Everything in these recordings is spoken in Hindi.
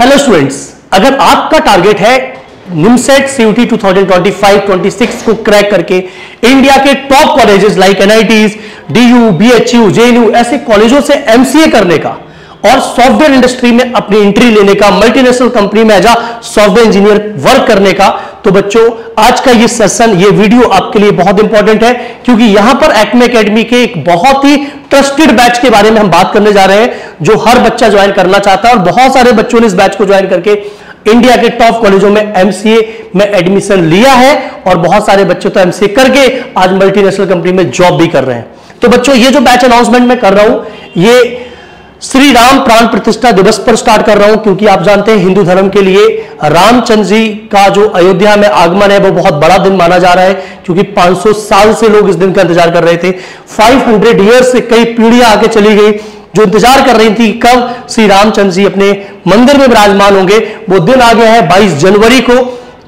हेलो स्टूडेंट्स अगर आपका टारगेट है निमसेट सीयूटी 2025-26 को क्रैक करके इंडिया के top colleges like NITs DU BHU JNU ऐसे कॉलेजों से एमसीए करने का और सॉफ्टवेयर इंडस्ट्री में अपनी एंट्री लेने का मल्टीनेशनल कंपनी में एज सॉफ्टवेयर इंजीनियर वर्क करने का तो बच्चों, आज का ये सेशन ये वीडियो आपके लिए बहुत इंपॉर्टेंट है, क्योंकि यहाँ पर एक्मे एकेडमी के एक बहुत ही ट्रस्टेड बैच के बारे में हम बात करने जा रहे हैं, जो हर बच्चा ज्वाइन करना चाहता है, और बहुत सारे बच्चों ने इस बैच को ज्वाइन करके इंडिया के टॉप कॉलेजों में एमसीए में एडमिशन लिया है, और बहुत सारे बच्चे तो एमसीए करके आज मल्टीनेशनल कंपनी में जॉब भी कर रहे हैं। तो बच्चों, ये जो बैच अनाउंसमेंट मैं कर रहा हूँ, ये श्री राम प्राण प्रतिष्ठा दिवस पर स्टार्ट कर रहा हूँ, क्योंकि आप जानते हैं हिंदू धर्म के लिए रामचंद्र जी का जो अयोध्या में आगमन है, वो बहुत बड़ा दिन माना जा रहा है, क्योंकि 500 साल से लोग इस दिन का इंतज़ार कर रहे थे। 500 ईयर्स से कई पीढ़ियाँ आगे चली गई, जो इंतज़ार कर रही थी कब श्री रामचंद्र जी अपने मंदिर में विराजमान होंगे। वो दिन आ गया है 22 जनवरी को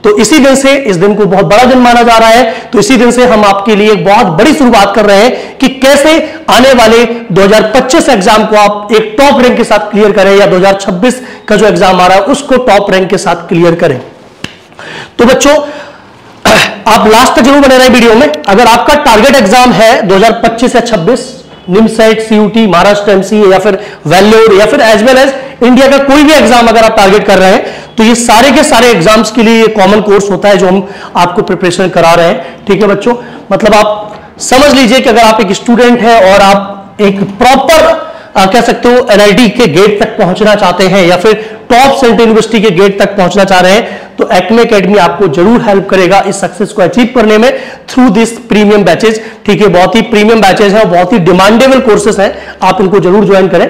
तो इसी दिन से इस दिन को बहुत बड़ा दिन माना जा रहा है। तो इसी दिन से हम आपके लिए एक बहुत बड़ी शुरुआत कर रहे हैं कि कैसे आने वाले 2025 एग्ज़ाम को आप एक टॉप रैंक के साथ क्लियर करें या 2026 का जो एग्ज़ाम आ रहा है उसको टॉप रैंक के साथ क्लियर करें। तो बच्चों, आप लास्ट तक ज़रूर बने रहे वीडियो में। अगर आपका टारगेट एग्ज़ाम है 2025 या 26 निमसेट सीयूटी महाराष्ट्र एमसीए या फिर वैल्योर या फिर एज वेल एज इंडिया का कोई भी एग्ज़ाम अगर आप टारगेट कर रहे हैं तो ये सारे के सारे एग्ज़ाम्स के लिए ये कॉमन कोर्स होता है जो हम आपको प्रिपरेशन करा रहे हैं। ठीक है बच्चों? मतलब आप समझ लीजिए कि अगर आप एक स्टूडेंट है और आप एक प्रॉपर कह सकते हो एनआईटी के गेट तक पहुँचना चाहते हैं या फिर टॉप सेंट्रल यूनिवर्सिटी के गेट तक पहुँचना चाह रहे हैं तो एक्मे अकेडमी आपको ज़रूर हेल्प करेगा इस सक्सेस को अचीव करने में थ्रू दिस प्रीमियम बैचेज ठीक है, बहुत ही प्रीमियम बैचेज है बहुत ही डिमांडेबल कोर्सेस हैं। आप इनको ज़रूर ज्वाइन करें।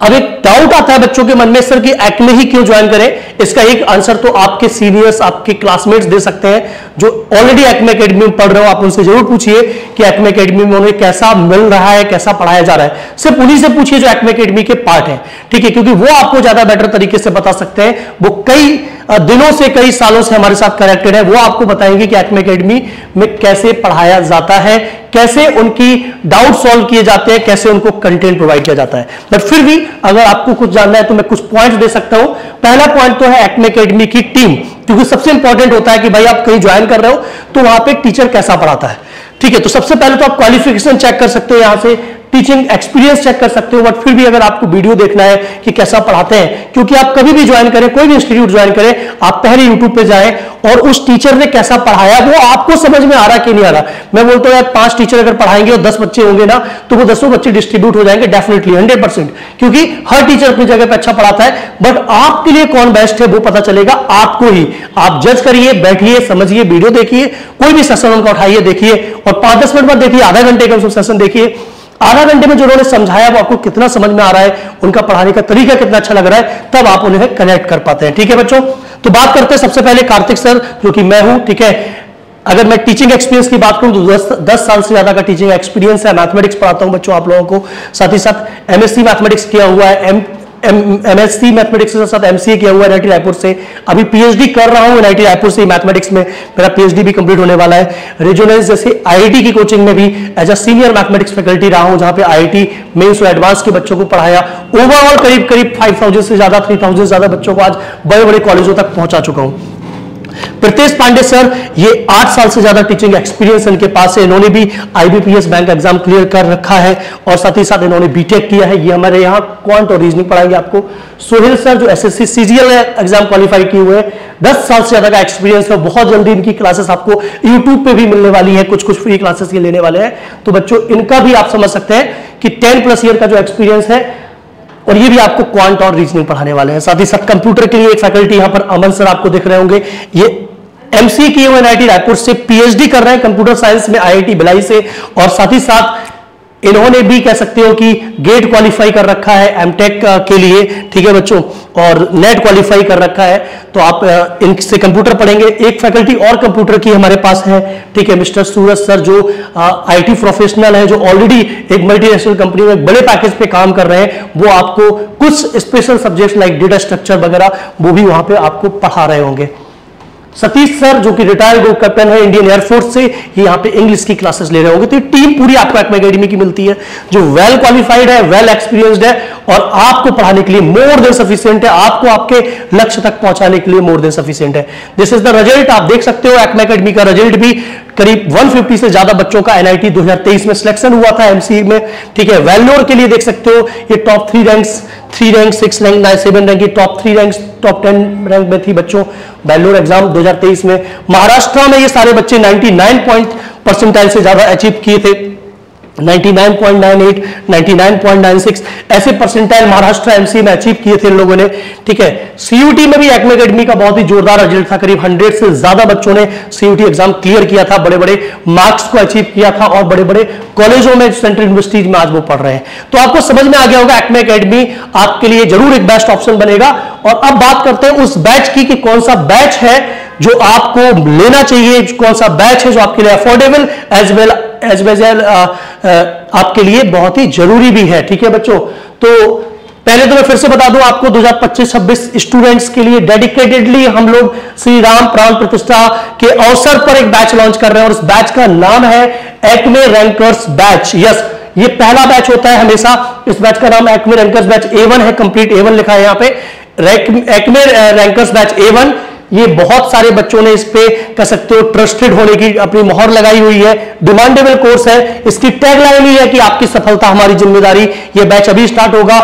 अब एक डाउट आता है बच्चों के मन में, सर कि एक्मे ही क्यों ज्वाइन करें? इसका एक आंसर तो आपके सीनियर्स आपके क्लासमेट्स दे सकते हैं, जो ऑलरेडी एक्मे अकेडमी में पढ़ रहे हो, आप उनसे ज़रूर पूछिए कि एक्मे अकेडमी में उन्हें कैसा मिल रहा है, कैसा पढ़ाया जा रहा है। सिर्फ़ उन्हीं से पूछिए जो एक्मे अकेडमी के पार्ट है, ठीक है? क्योंकि वो आपको ज़्यादा बेटर तरीके से बता सकते हैं। वो कई दिनों से, कई सालों से हमारे साथ कनेक्टेड है। वो आपको बताएँगे कि एक्मे अकेडमी में कैसे पढ़ाया जाता है कैसे उनकी डाउट सॉल्व किए जाते हैं, कैसे उनको कंटेंट प्रोवाइड किया जाता है। बट फिर भी अगर आपको कुछ जानना है तो मैं कुछ पॉइंट दे सकता हूँ। पहला पॉइंट तो है एक्मे अकेडमी की टीम क्योंकि सबसे इंपॉर्टेंट होता है कि भाई आप कहीं ज्वाइन कर रहे हो तो वहाँ पर टीचर कैसा पढ़ाता है। ठीक है तो सबसे पहले तो आप क्वालिफिकेशन चेक कर सकते हो यहाँ से। टीचिंग एक्सपीरियंस चेक कर सकते हो बट फिर भी अगर आपको वीडियो देखना है कि कैसा पढ़ाते हैं, क्योंकि आप कभी भी ज्वाइन करें, कोई भी इंस्टीट्यूट ज्वाइन करें, आप पहले यूट्यूब पे जाएँ और उस टीचर ने कैसा पढ़ाया, वो आपको समझ में आ रहा कि नहीं आ रहा। मैं बोलता हूँ, यार, पाँच टीचर अगर पढ़ाएँगे और दस बच्चे होंगे ना तो वो दसों बच्चे डिस्ट्रीब्यूट हो जाएँगे डेफिनेटली हंड्रेड परसेंट क्योंकि हर टीचर अपनी जगह पर अच्छा पढ़ाता है बट आपके लिए कौन बेस्ट है वो पता चलेगा, आपको ही। आप जज करिए, बैठिए, समझिए वीडियो देखिए, कोई भी सेशन उनका उठाइए, देखिए, और पाँच दस मिनट बाद देखिए, आधा घंटे का सेशन देखिए आधा घंटे में जो उन्होंने समझाया वो आपको कितना समझ में आ रहा है उनका पढ़ाने का तरीका कितना अच्छा लग रहा है तब आप उन्हें कनेक्ट कर पाते हैं। ठीक है बच्चों? तो बात करते हैं सबसे पहले कार्तिक सर जो कि मैं हूँ ठीक है? अगर मैं टीचिंग एक्सपीरियंस की बात करूँ तो दस, दस साल से ज़्यादा का टीचिंग एक्सपीरियंस है मैथमेटिक्स पढ़ाता हूँ बच्चों आप लोगों को। साथ ही साथ एमएससी मैथमेटिक्स किया हुआ है एम एमएससी मैथमेटिक्स के साथ एमसीए किया हुआ है एनआईटी रायपुर से। अभी पीएचडी कर रहा हूँ एनआईटी रायपुर से मैथमेटिक्स में। मेरा पीएचडी भी कंप्लीट होने वाला है। रीजनल जैसे आईआईटी की कोचिंग में भी as a senior mathematics faculty रहा हूँ, जहाँ पे आईआईटी मेंस और एडवांस के बच्चों को पढ़ाया। ओवरऑल करीब करीब फाइव से ज़्यादा थ्री से ज़्यादा बच्चों को आज बड़े बड़े कॉलेजों तक पहुँचा चुका हूँ। प्रतेश पांडे सर, ये आठ साल से ज़्यादा टीचिंग एक्सपीरियंस इनके पास है। इन्होंने भी आईबीपीएस बैंक एग्ज़ाम क्लियर कर रखा है और साथ ही साथ इन्होंने बीटेक किया है। ये हमारे यहाँ क्वांट और रीजनिंग पढ़ाएँगे आपको। सोहेल सर, जो एसएससी सीजीएल एग्ज़ाम क्वालिफाई किए हुए हैं। दस साल से ज़्यादा का एक्सपीरियंस है बहुत जल्दी इनकी क्लासेस आपको यूट्यूब पे भी मिलने वाली है। कुछ कुछ फ्री क्लासेस ये लेने वाले हैं। तो बच्चों, इनका भी आप समझ सकते हैं कि टेन प्लस ईयर का जो एक्सपीरियंस है और ये भी आपको क्वांट और रीजनिंग पढ़ाने वाले हैं। साथ ही साथ कंप्यूटर के लिए एक फैकल्टी यहाँ पर अमन सर आपको दिख रहे होंगे। ये एमसी एनआईटी रायपुर से पीएचडी कर रहे हैं कंप्यूटर साइंस में आईआईटी भिलाई से। और साथ ही साथ इन्होंने भी कह सकते हो कि गेट क्वालिफाई कर रखा है एमटेक के लिए, ठीक है बच्चों? और नेट क्वालिफाई कर रखा है। तो आप इनसे कंप्यूटर पढ़ेंगे। एक फैकल्टी और कंप्यूटर की हमारे पास है, ठीक है, मिस्टर सूरज सर, जो आईटी प्रोफेशनल है, जो ऑलरेडी एक मल्टीनेशनल कंपनी में बड़े पैकेज पे काम कर रहे हैं, वो आपको कुछ special subject like data structure वगैरह, वो भी वहाँ पर आपको पढ़ा रहे होंगे। सतीश सर, जो कि रिटायर्ड ग्रुप कैप्टन है इंडियन एयरफोर्स से, ये यहाँ पे इंग्लिश की क्लासेस ले रहे होंगे। तो टीम पूरी आपको एक्मे अकेडमी की मिलती है, जो वेल क्वालिफाइड है वेल एक्सपीरियंस्ड है और आपको पढ़ाने के लिए मोर देन सफिशियंट है, आपको आपके लक्ष्य तक पहुँचाने के लिए मोर देन सफिशियंट है। दिस इज़ द रिज़ल्ट आप देख सकते हो एक्म अकेडमी का रिज़ल्ट भी करीब 150 से ज़्यादा बच्चों का एनआईटी 2023 में सिलेक्शन हुआ था एमसी में। ठीक है वेल्लोर के लिए देख सकते हो, ये top three ranks three rank six rank nine seven rank top three rank top ten rank में थी बच्चों। बेलोर एग्ज़ाम 2023 में। महाराष्ट्र में ये सारे बच्चे 99 पॉइंट परसेंटाइल से ज़्यादा अचीव किए थे। 99.98, 99.96 ऐसे परसेंटाइल महाराष्ट्र एमसी में अचीव किए थे इन लोगों ने ठीक है? सीयूटी में भी एक्मे अकेडमी का बहुत ही जोरदार रिज़ल्ट था करीब 100 से ज़्यादा बच्चों ने सीयूटी एग्ज़ाम क्लियर किया था बड़े बड़े मार्क्स को अचीव किया था और बड़े बड़े कॉलेजों में सेंट्रल यूनिवर्सिटीज में आज वो पढ़ रहे हैं। तो आपको समझ में आ गया होगा एक्मे अकेडमी आपके लिए ज़रूर एक बेस्ट ऑप्शन बनेगा। और अब बात करते हैं उस बैच की कि कौन सा बैच है जो आपको लेना चाहिए कौन सा बैच है जो आपके लिए affordable as well as well आपके लिए बहुत ही ज़रूरी भी है, ठीक है बच्चों? तो पहले तो मैं फिर से बता दूँ, आपको 2025-26 स्टूडेंट्स के लिए डेडिकेटेडली हम लोग श्री राम प्राण प्रतिष्ठा के अवसर पर एक बैच लॉन्च कर रहे हैं और इस बैच का नाम है एक्मे रैंकर्स बैच यस ये पहला बैच होता है हमेशा। इस बैच का नाम एक्मे रैंकर्स बैच ए है कंप्लीट ए लिखा है यहाँ पे। एक्मे रैंकर्स बैच ए ये बहुत सारे बच्चों ने इस पे कह सकते हो ट्रस्टेड होने की अपनी मोहर लगाई हुई है। डिमांडेबल कोर्स है। इसकी टैगलाइन ही है कि आपकी सफलता हमारी ज़िम्मेदारी। ये बैच अभी स्टार्ट होगा।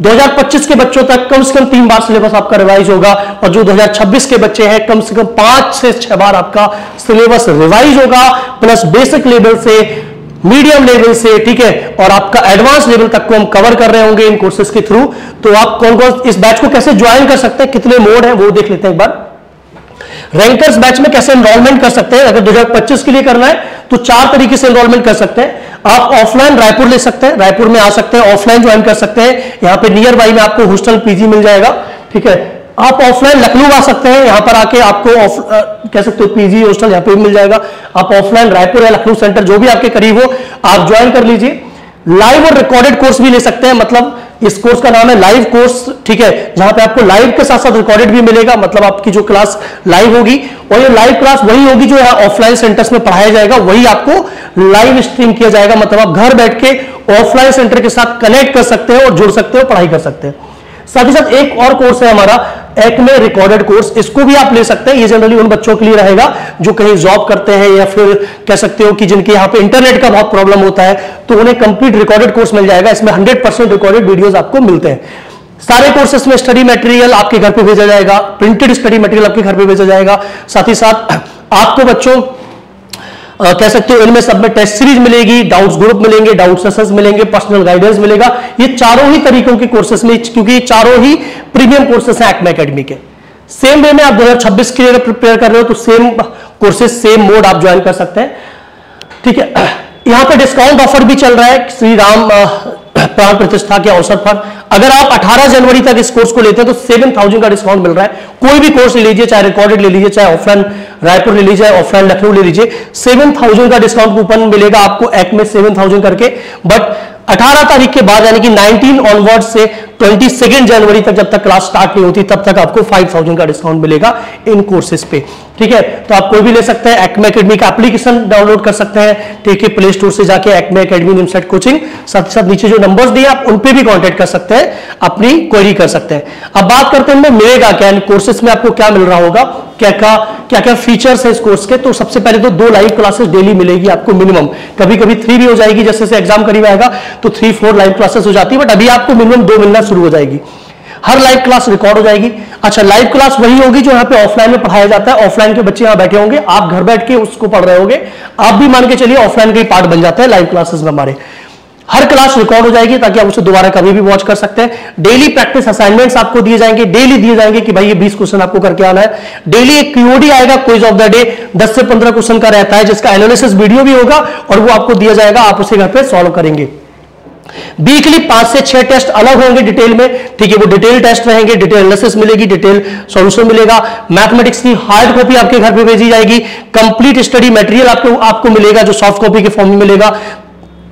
2025 के बच्चों तक कम से कम तीन बार सिलेबस आपका रिवाइज होगा और जो 2026 के बच्चे हैं, कम से कम पाँच से छह बार आपका सिलेबस रिवाइज होगा। प्लस बेसिक लेवल से मीडियम लेवल से, ठीक है? और आपका एडवांस लेवल तक को हम कवर कर रहे होंगे इन कोर्सेज के थ्रू तो आप कौन कौन इस बैच को कैसे ज्वाइन कर सकते हैं, कितने मोड है, वो देख लेते हैं एक बार। रैंकर्स बैच में कैसे एनरोलमेंट कर सकते हैं? अगर 2025 के लिए करना है तो चार तरीके से एनरोलमेंट कर सकते हैं। आप ऑफलाइन रायपुर ले सकते हैं। रायपुर में आ सकते हैं ऑफलाइन ज्वाइन कर सकते हैं। यहाँ पे नियर बाई में आपको हॉस्टल पीजी मिल जाएगा, ठीक है? आप ऑफलाइन लखनऊ आ सकते हैं। यहाँ पर आके आपको ऑफ़ कह सकते हो पीजी हॉस्टल यहाँ पे भी मिल जाएगा। आप ऑफलाइन रायपुर या लखनऊ सेंटर जो भी आपके करीब हो, आप ज्वाइन कर लीजिए। लाइव और रिकॉर्डेड कोर्स भी ले सकते हैं मतलब इस कोर्स का नाम है लाइव कोर्स ठीक है? जहाँ पे आपको लाइव के साथ साथ रिकॉर्डेड भी मिलेगा मतलब आपकी जो क्लास लाइव होगी, और ये लाइव क्लास वही होगी जो यहाँ ऑफलाइन सेंटर्स में पढ़ाया जाएगा, वही आपको लाइव स्ट्रीम किया जाएगा मतलब आप घर बैठ के ऑफलाइन सेंटर के साथ कनेक्ट कर सकते हैं और जुड़ सकते हो पढ़ाई कर सकते हैं। साथ ही साथ एक और कोर्स है हमारा एक में रिकॉर्डेड कोर्स इसको भी आप ले सकते हैं। ये जनरली उन बच्चों के लिए रहेगा जो कहीं जॉब करते हैं या फिर कह सकते हो कि जिनके यहाँ पे इंटरनेट का बहुत प्रॉब्लम होता है तो उन्हें कंप्लीट रिकॉर्डेड कोर्स मिल जाएगा। इसमें 100 परसेंट रिकॉर्डेड वीडियोस आपको मिलते हैं। सारे कोर्सेस में स्टडी मटेरियल आपके घर पे भेजा जाएगा। प्रिंटेड स्टडी मटेरियल आपके घर पे भेजा जाएगा। साथ ही साथ आपको बच्चों आ, कह सकते हो इनमें सब में टेस्ट सीरीज़ मिलेगी डाउट्स ग्रुप मिलेंगे डाउट सेशंस मिलेंगे पर्सनल गाइडेंस मिलेगा। ये चारों ही तरीकों के कोर्सेस में क्योंकि चारों ही प्रीमियम कोर्सेस हैं एक्मे अकेडमी के। सेम वे में आप 2026 के लिए प्रिपेयर कर रहे हो तो सेम कोर्सेस सेम मोड आप ज्वाइन कर सकते हैं। ठीक है यहाँ पर डिस्काउंट ऑफ़र भी चल रहा है। श्री राम प्राण प्रतिष्ठा के अवसर पर, अगर आप 18 जनवरी तक इस कोर्स को लेते हैं तो 7000 का डिस्काउंट मिल रहा है। कोई भी कोर्स ले लीजिए, चाहे रिकॉर्डेड ले लीजिए, चाहे ऑफलाइन रायपुर ले लीजिए ऑफलाइन लखनऊ ले लीजिए 7000 का डिस्काउंट कूपन मिलेगा आपको एक में 7000 करके। बट 18 तारीख के बाद, यानी कि 19 ऑनवर्ड से ट्वेंटी जनवरी तक जब तक क्लास स्टार्ट नहीं होती, तब तक आपको 5000 का डिस्काउंट मिलेगा इन कोर्सेज पे। ठीक है? तो आप कोई भी ले सकते हैं एक्मे अकेडमी का एप्लीकेशन डाउनलोड कर सकते हैं। ठीक है प्ले स्टोर से जाके एक्मे अकेडमी निमसेट कोचिंग साथ साथ नीचे जो नंबर्स दिए आप उन पे भी कांटेक्ट कर सकते हैं, अपनी क्वेरी कर सकते हैं। अब बात करते हैं मिलेगा क्या? कोर्सेस में आपको क्या मिल रहा होगा? क्या क्या क्या क्या फीचर्स है इस कोर्स के? तो सबसे पहले तो दो लाइव क्लासेस डेली मिलेगी आपको मिनिमम कभी कभी थ्री भी हो जाएगी जैसे जैसे एग्ज़ाम करीब आएगा तो थ्री फोर लाइव क्लासेस हो जाती है बट अभी आपको मिनिमम दो मिलना शुरू हो जाएगी। हर लाइव क्लास रिकॉर्ड हो जाएगी। अच्छा लाइव क्लास वही होगी जो यहाँ पे ऑफलाइन में पढ़ाया जाता है। ऑफलाइन के बच्चे यहाँ बैठे होंगे। आप घर बैठ के उसको पढ़ रहे होंगे। आप भी मान के चलिए ऑफलाइन का ही पार्ट बन जाता है लाइव क्लासेस में हमारे। हर क्लास रिकॉर्ड हो जाएगी ताकि आप उसे दोबारा कभी भी वॉच कर सकते हैं। डेली प्रैक्टिस असाइनमेंट्स आपको दिए जाएँगे। डेली दिए जाएँगे कि भाई ये 20 क्वेश्चन आपको करके आना है। डेली एक क्यूओडी आएगा क्विज ऑफ़ द डे 10 से 15 क्वेश्चन का रहता है, जिसका एनालिसिस वीडियो भी होगा और वो आपको दिया जाएगा। आप उसे घर पे सॉल्व करेंगे। वीकली पाँच से छह टेस्ट अलग होंगे डिटेल में। ठीक है, वो डिटेल टेस्ट रहेंगे डिटेल एनालिसिस मिलेगी डिटेल सॉल्यूशन मिलेगा। मैथमेटिक्स की हार्ड कॉपी आपके घर पे भेजी जाएगी। कंप्लीट स्टडी मटेरियल आपको आपको मिलेगा, जो सॉफ्ट कॉपी के फॉर्म में मिलेगा।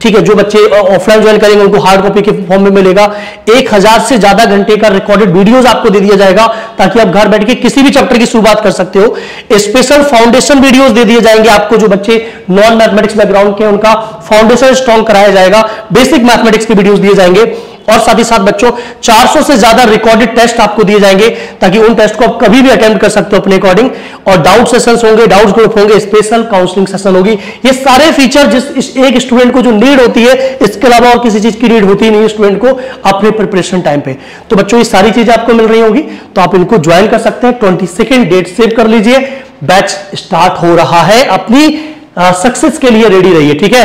ठीक है, जो बच्चे ऑफलाइन ज्वाइन करेंगे, उनको हार्ड कॉपी के फॉर्म में मिलेगा। एक हज़ार से ज़्यादा घंटे का रिकॉर्डेड वीडियोस आपको दे दिया जाएगा, ताकि आप घर बैठ के किसी भी चैप्टर की शुरुआत कर सकते हो। स्पेशल फाउंडेशन वीडियोस दे दिए जाएँगे आपको, जो बच्चे नॉन मैथमेटिक्स बैकग्राउंड के उनका फाउंडेशन स्ट्रॉन्ग कराया जाएगा। बेसिक मैथमेटिक्स के वीडियो दिए जाएँगे। और साथ ही साथ बच्चों 400 से ज़्यादा रिकॉर्डेड टेस्ट आपको दिए जाएँगे ताकि उन टेस्ट को आप कभी भी अटेम्प्ट कर सकते हो अपने अकॉर्डिंग और डाउट सेशंस होंगे डाउट ग्रुप होंगे स्पेशल काउंसलिंग सेशन होगी। ये सारे फीचर जिस एक स्टूडेंट को जो नीड होती है, इसके अलावा और किसी चीज़ की नीड होती नहीं स्टूडेंट को अपने प्रिपरेशन टाइम पे। तो बच्चों, ये सारी चीज़ें आपको मिल रही होगी तो आप इनको ज्वाइन कर सकते हैं। ट्वेंटी डेट सेव कर लीजिए। बैच स्टार्ट हो रहा है। अपनी सक्सेस के लिए रेडी रहिए, ठीक है?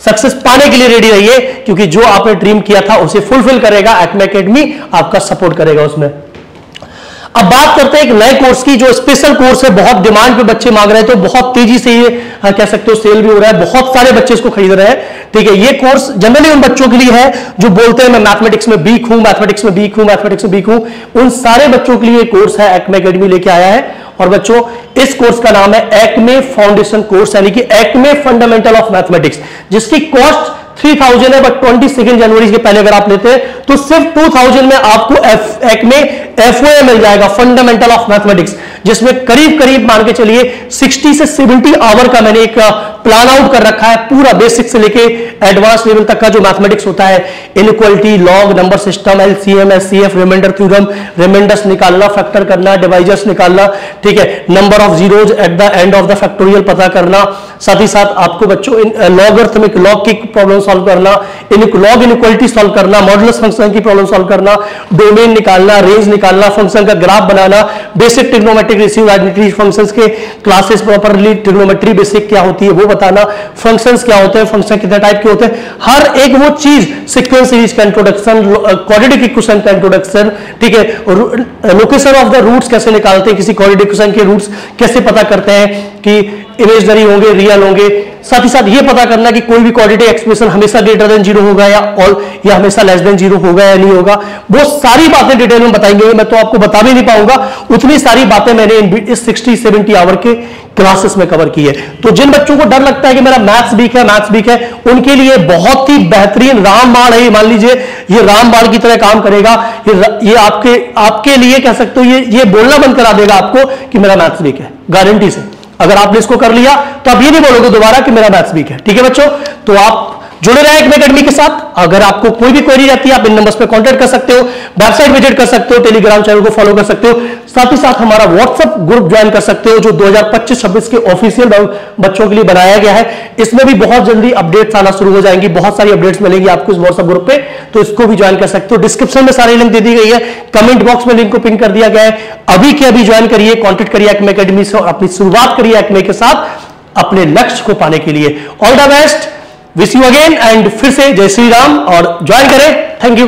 सक्सेस पाने के लिए रेडी रहिए, क्योंकि जो आपने ड्रीम किया था उसे फुलफिल करेगा एक्मे अकेडमी आपका सपोर्ट करेगा उसमें। अब बात करते हैं एक नए कोर्स की, जो स्पेशल कोर्स है, बहुत डिमांड पे बच्चे मांग रहे हैं तो बहुत तेज़ी से ये कह सकते हो सेल भी हो रहा है, बहुत सारे बच्चे इसको खरीद रहे हैं। ठीक है, ये कोर्स जनरली उन बच्चों के लिए है, जो बोलते हैं, मैं मैथमेटिक्स में वीक हूँ मैथमेटिक्स में वीक हूँ मैथमेटिक्स में वीक हूँ उन सारे बच्चों के लिए कोर्स है एक्मे अकेडमी लेके आया है। और बच्चों, इस कोर्स का नाम है एक्मे फाउंडेशन कोर्स, यानी कि एक्मे फंडामेंटल ऑफ़ मैथमेटिक्स जिसकी कॉस्ट थ्री थाउज़ेंड है बट ट्वेंटी सेकेंड जनवरी के पहले अगर आप लेते हैं तो सिर्फ़ टू थाउज़ेंड में आपको एफ़ एक में एफ़ मिल जाएगा फंडामेंटल ऑफ़ मैथमेटिक्स जिसमें करीब करीब मान के चलिए 60 से 70 आवर का मैंने एक प्लान आउट कर रखा है, पूरा बेसिक से लेके एडवांस लेवल तक का जो मैथमेटिक्स होता है inequality log number system LCM SCF remainder theorem remainders निकालना फैक्टर करना डिवाइजर्स निकालना, ठीक है number of zeros at the end of the factorial पता करना, साथ ही साथ आपको बच्चों लॉग अर्थमिक लॉग की प्रॉब्लम सॉल्व करना लॉग इनक्वलिटी सॉल्व करना मॉडुलस फ़ंक्शन की प्रॉब्लम सॉल्व करना डोमेन निकालना रेंज निकालना फ़ंक्शन का ग्राफ बनाना basic trigonometric receive identity functions के क्लासेस प्रॉपरली टिग्नोमेट्री बेसिक क्या होती है वो बताना फ़ंक्शंस क्या होते हैं फ़ंक्शन कितने टाइप के होते हैं, हर एक वो चीज़ सिक्वेंस सीरीज़ का इंट्रोडक्शन क्वाड्रेटिक इक्वेशन का इंट्रोडक्शन ठीक है लोकेशन ऑफ़ द रूट्स कैसे निकालते हैं, किसी क्वाड्रेटिक इक्वेशन के रूट्स कैसे पता करते हैं कि इमेजनरी होंगे रियल होंगे साथ ही साथ ये पता करना कि कोई भी क्वाड्रेटिक एक्सप्रेशन हमेशा ग्रेटर देन ज़ीरो होगा या ऑल या हमेशा लेस देन ज़ीरो होगा या नहीं होगा। वो सारी बातें डिटेल में बताएँगे मैं तो आपको बता भी नहीं पाऊँगा। उतनी सारी बातें मैंने इस सिक्सटी सेवेंटी आवर के क्लासेस में कवर की है। तो जिन बच्चों को डर लगता है कि मेरा मैथ्स वीक है मैथ्स वीक है, उनके लिए बहुत ही बेहतरीन रामबाण है मान लीजिए, ये रामबाण की तरह काम करेगा। ये ये आपके आपके लिए कह सकते हो, ये ये बोलना बंद करा देगा आपको कि मेरा मैथ्स वीक है। गारंटी से। अगर आपने इसको कर लिया तो आप ये नहीं बोलोगे दोबारा कि मेरा मैथ्स वीक है। ठीक है बच्चों? तो आप जुड़े रहे एक अकेडमी के साथ। अगर आपको कोई भी क्वेरी रहती है, आप इन नंबर्स पे कांटेक्ट कर सकते हो वेबसाइट विज़िट कर सकते हो टेलीग्राम चैनल को फॉलो कर सकते हो। साथ ही साथ हमारा व्हाट्सएप ग्रुप ज्वाइन कर सकते हो, जो 2025-26 के ऑफिशियल बच्चों के लिए बनाया गया है। इसमें भी बहुत जल्दी अपडेट्स आना शुरू हो जाएँगी, बहुत सारी अपडेट्स मिलेंगी आपको इस व्हाट्सएप ग्रुप पे। तो इसको भी ज्वाइन कर सकते हो। डिस्क्रिप्शन में सारी लिंक दे दी गई है। कमेंट बॉक्स में लिंक को पिन कर दिया गया है। अभी के अभी ज्वाइन करिए कॉन्टेक्ट करिए एक्मे अकेडमी से अपनी शुरुआत करिए एक्मे के साथ अपने लक्ष्य को पाने के लिए। All the best wish you again and फिर से जय श्री राम और ज्वाइन करें. Thank you